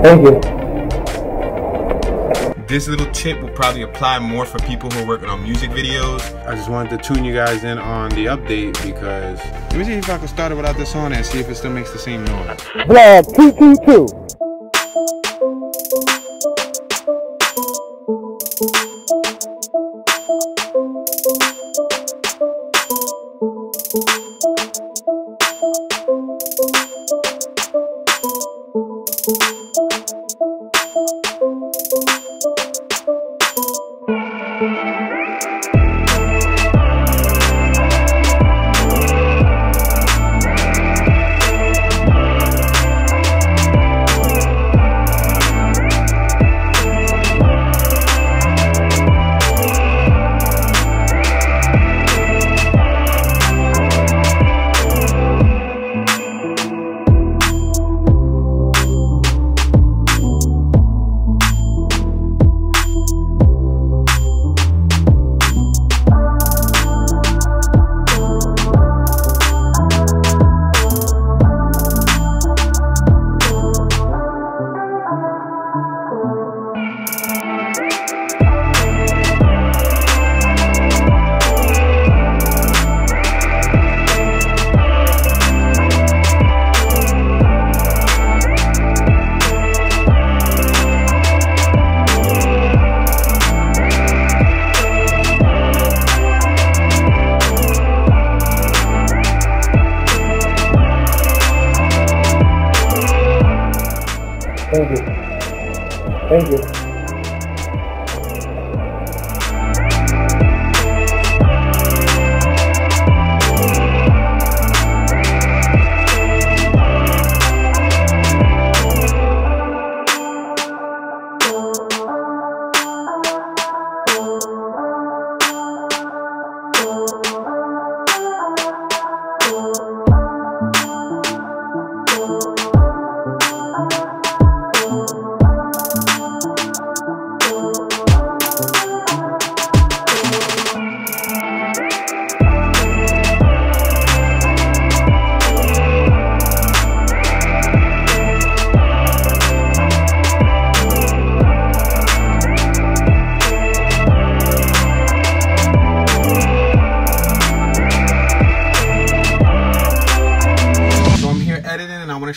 Thank you. This little tip will probably apply more for people who are working on music videos. I just wanted to tune you guys in on the update because let me see if I can start it without this on and see if it still makes the same noise. Vlog 222.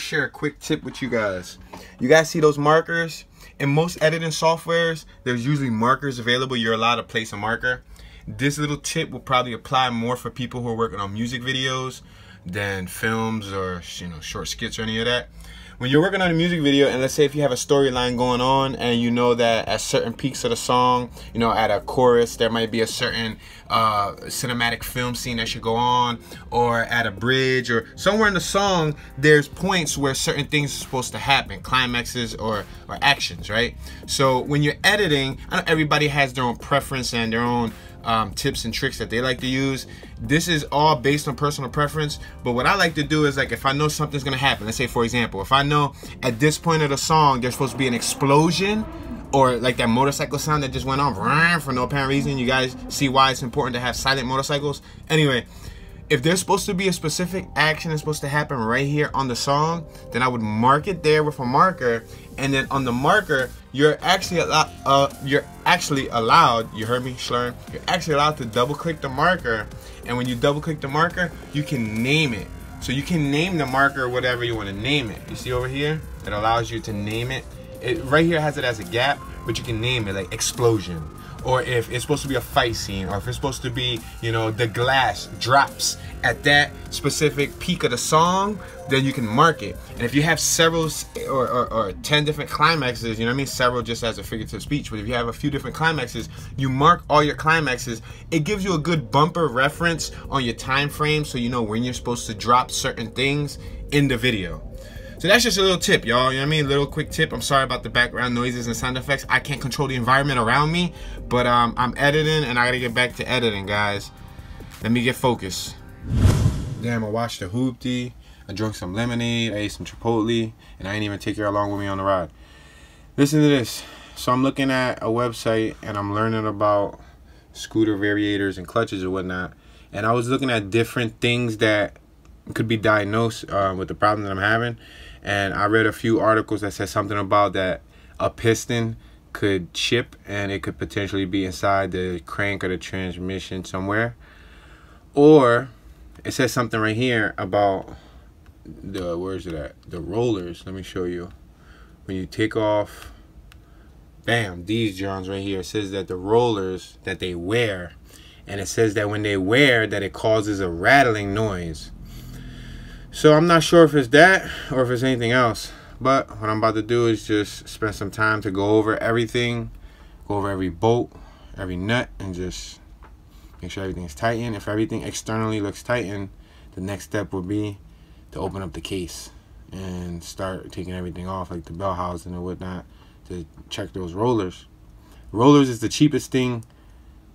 Share a quick tip with you guys. You guys see those markers? In most editing softwares, there's usually markers available. You're allowed to place a marker. This little tip will probably apply more for people who are working on music videos than films or you know short skits or any of that. When you're working on a music video, and let's say if you have a storyline going on, and you know that at certain peaks of the song, you know, at a chorus, there might be a certain uh, cinematic film scene that should go on, or at a bridge, or somewhere in the song, there's points where certain things are supposed to happen, climaxes or or actions, right? So when you're editing, everybody has their own preference and their own um, tips and tricks that they like to use. This is all based on personal preference. But what I like to do is like if I know something's gonna happen, let's say for example, if I know at this point of the song there's supposed to be an explosion or like that motorcycle sound that just went on for no apparent reason. You guys see why it's important to have silent motorcycles. Anyway, if there's supposed to be a specific action that's supposed to happen right here on the song, then I would mark it there with a marker, and then on the marker, you're actually allowed. Uh, you're actually allowed. You heard me, Schlern. You're actually allowed to double click the marker, and when you double click the marker, you can name it. So you can name the marker whatever you want to name it. You see over here, it allows you to name it. It right here has it as a gap, but you can name it like explosion or if it's supposed to be a fight scene, or if it's supposed to be, you know, the glass drops at that specific peak of the song, then you can mark it. And if you have several or, or, or 10 different climaxes, you know what I mean? Several just as a figurative speech, but if you have a few different climaxes, you mark all your climaxes. It gives you a good bumper reference on your time frame so you know when you're supposed to drop certain things in the video. So that's just a little tip, y'all. You know what I mean? Little quick tip. I'm sorry about the background noises and sound effects. I can't control the environment around me, but um, I'm editing and I gotta get back to editing, guys. Let me get focused. Damn, I watched the hoopty. I drank some lemonade. I ate some Chipotle, and I didn't even take her along with me on the ride. Listen to this. So I'm looking at a website and I'm learning about scooter variators and clutches and whatnot. And I was looking at different things that could be diagnosed uh, with the problem that I'm having. And I read a few articles that said something about that a piston could chip and it could potentially be inside the crank or the transmission somewhere. Or it says something right here about the where's it at? The rollers. Let me show you. When you take off bam, these Johns right here. It says that the rollers that they wear, and it says that when they wear, that it causes a rattling noise. So I'm not sure if it's that or if it's anything else. But what I'm about to do is just spend some time to go over everything, go over every bolt, every nut, and just make sure everything's tightened. If everything externally looks tightened, the next step would be to open up the case and start taking everything off, like the bell housing and whatnot to check those rollers. Rollers is the cheapest thing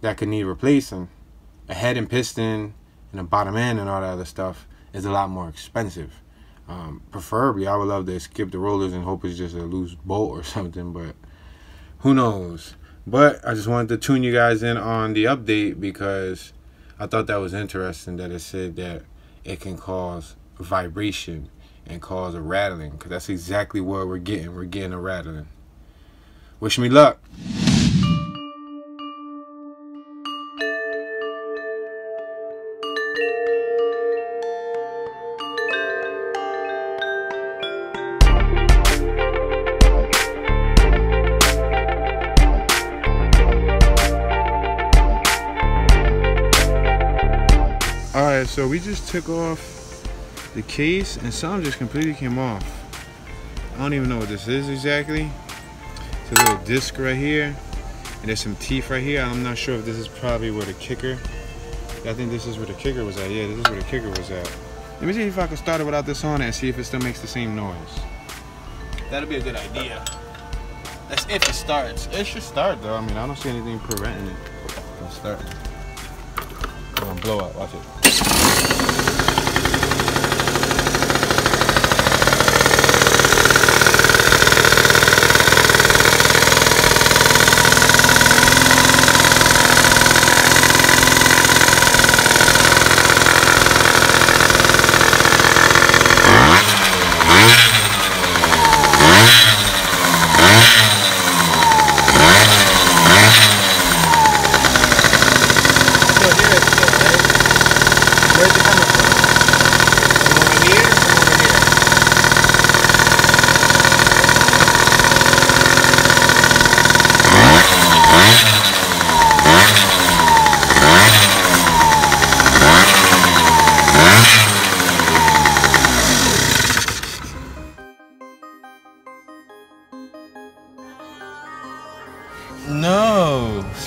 that could need replacing. A head and piston and a bottom end and all that other stuff is a lot more expensive. Um, preferably, I would love to skip the rollers and hope it's just a loose bolt or something, but who knows. But I just wanted to tune you guys in on the update because I thought that was interesting that it said that it can cause vibration and cause a rattling because that's exactly what we're getting. We're getting a rattling. Wish me luck. Right, so we just took off the case and some just completely came off. I don't even know what this is exactly. It's a little disc right here. And there's some teeth right here. I'm not sure if this is probably where the kicker. I think this is where the kicker was at. Yeah, this is where the kicker was at. Let me see if I can start it without this on and see if it still makes the same noise. That'll be a good idea. That's if it starts. It should start though. I mean, I don't see anything preventing it from starting. It's gonna blow up. Watch it.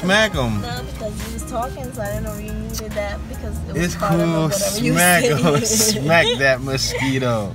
Smack him. No, because you was talking, so I didn't know you needed that because it was It's cool. Smack him. Smack that mosquito.